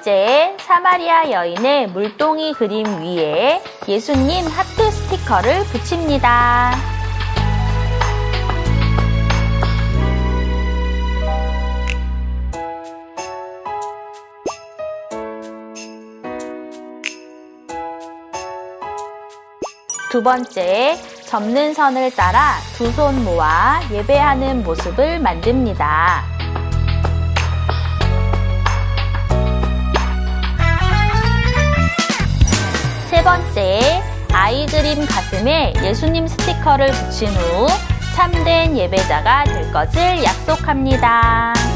번째, 사마리아 여인의 물동이 그림 위에 예수님 하트 스티커를 붙입니다. 두 번째, 접는 선을 따라 두 손 모아 예배하는 모습을 만듭니다. 번째, 아이 그림 가슴에 예수님 스티커를 붙인 후 참된 예배자가 될 것을 약속합니다.